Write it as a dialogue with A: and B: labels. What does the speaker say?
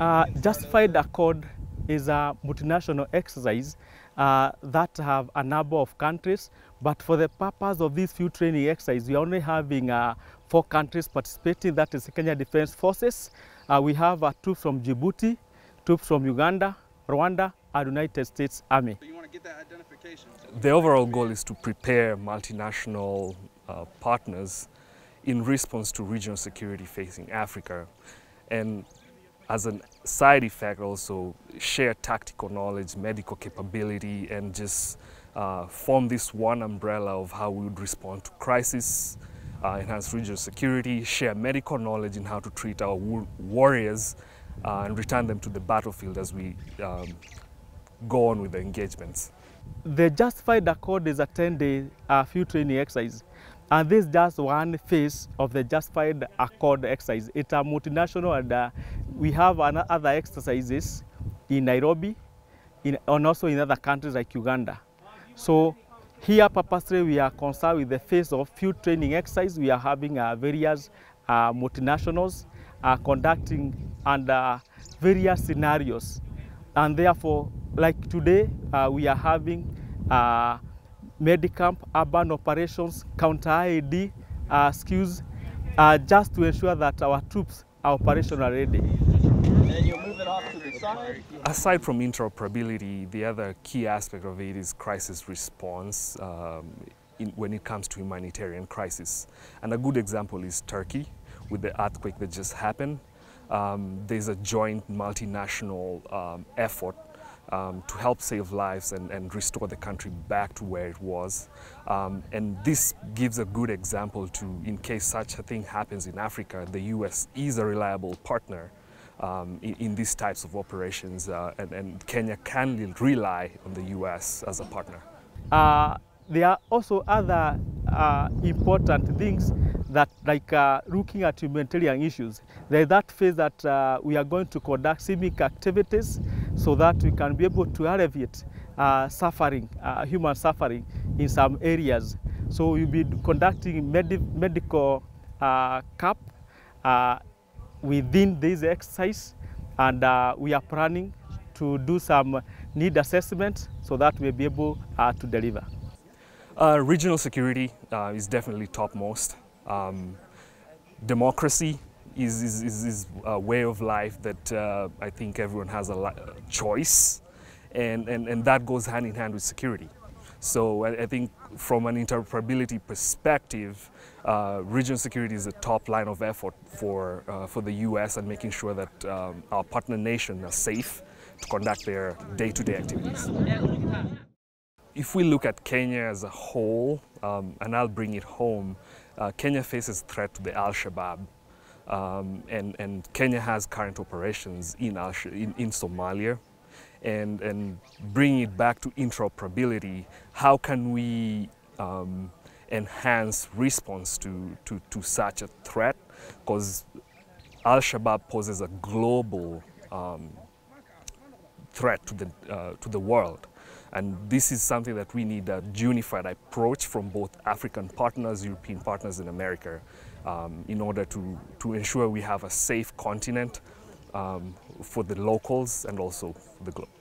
A: Uh, Justified Accord is a multinational exercise uh, that have a number of countries, but for the purpose of this few training exercise, we are only having uh, four countries participating. That is Kenya Defense Forces. Uh, we have uh, troops from Djibouti, troops from Uganda, Rwanda, and United States Army.
B: So you want to get that identification.
C: The overall goal is to prepare multinational uh, partners in response to regional security facing Africa. And as a side effect, also share tactical knowledge, medical capability, and just uh, form this one umbrella of how we would respond to crisis, uh, enhance regional security, share medical knowledge in how to treat our warriors, uh, and return them to the battlefield as we um, go on with the engagements.
A: The Justified Accord is a 10-day uh, field training exercise. And this is just one phase of the Justified Accord exercise. It's a multinational and uh, we have other exercises in Nairobi in, and also in other countries like Uganda. So here purposely we are concerned with the phase of field training exercise. We are having uh, various uh, multinationals uh, conducting under various scenarios. And therefore, like today, uh, we are having uh, Medicamp, urban operations, counter IED uh, skills, uh, just to ensure that our troops are operational ready.
C: Aside from interoperability, the other key aspect of it is crisis response um, in, when it comes to humanitarian crisis. And a good example is Turkey with the earthquake that just happened. Um, there's a joint multinational um, effort um, to help save lives and, and restore the country back to where it was. Um, and this gives a good example to, in case such a thing happens in Africa, the US is a reliable partner um, in, in these types of operations, uh, and, and Kenya can rely on the US as a partner.
A: Uh, there are also other uh, important things that like uh, looking at humanitarian issues. There is that phase that uh, we are going to conduct civic activities so that we can be able to alleviate uh, suffering, uh, human suffering in some areas. So we'll be conducting medi medical uh, camp uh, within this exercise and uh, we are planning to do some need assessment so that we'll be able uh, to deliver.
C: Regional security is definitely topmost. Um, democracy is, is, is, is a way of life that uh, I think everyone has a li- choice, and, and, and that goes hand in hand with security. So I, I think from an interoperability perspective, uh, regional security is a top line of effort for, uh, for the US and making sure that um, our partner nations are safe to conduct their day-to-day activities. If we look at Kenya as a whole, um, and I'll bring it home, uh, Kenya faces threat to the Al-Shabaab. Um, and, and Kenya has current operations in, Al in, in Somalia. And, and bringing it back to interoperability, how can we um, enhance response to, to, to such a threat? Because Al-Shabaab poses a global um, threat to the, uh, to the world. And this is something that we need a unified approach from both African partners, European partners, in America um, in order to, to ensure we have a safe continent um, for the locals and also the globe.